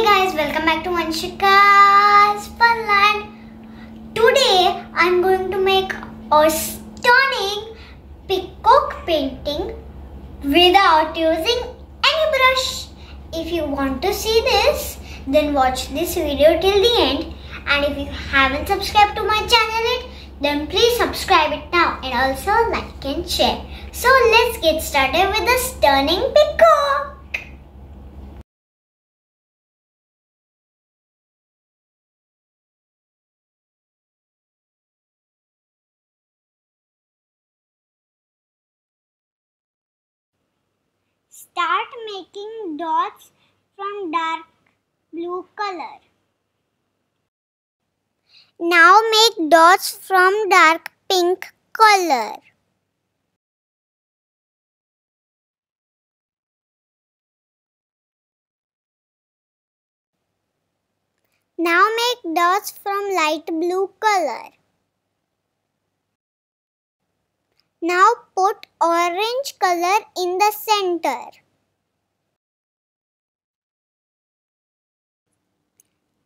Hey guys, welcome back to Vanshika's Funland. Today I'm going to make a stunning peacock painting without using any brush. If you want to see this, then watch this video till the end. And if you haven't subscribed to my channel yet, then please subscribe it now and also like and share. So let's get started with the stunning peacock. Start making dots from dark blue color. Now make dots from dark pink color. Now make dots from light blue color. Now put orange color in the center.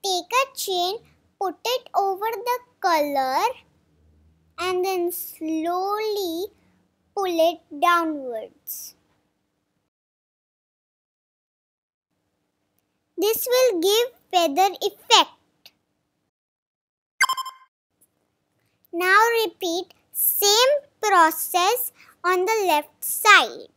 Take a chain, put it over the color and then slowly pull it downwards. This will give feather effect. Now repeat process on the left side.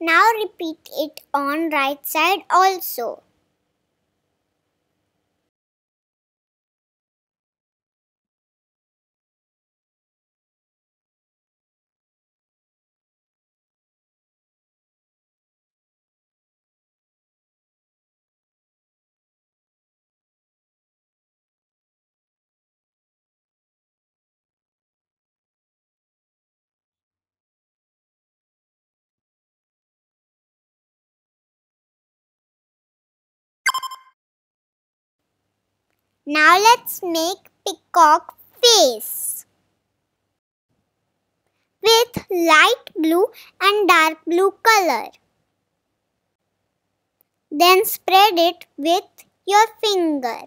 Now repeat it on right side also. Now let's make peacock face with light blue and dark blue color. Then spread it with your finger.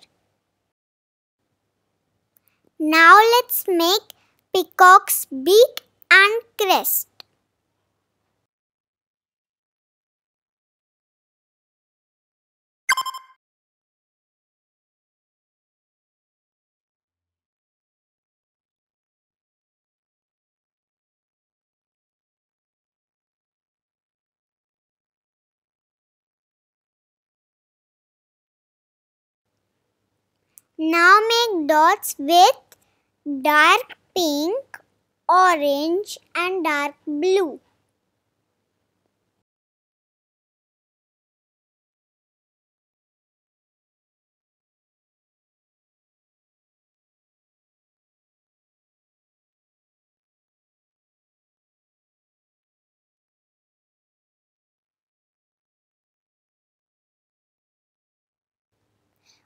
Now let's make peacock's beak and crest. Now make dots with dark pink, orange and dark blue.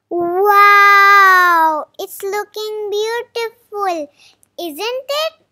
Wow! It's looking beautiful, isn't it?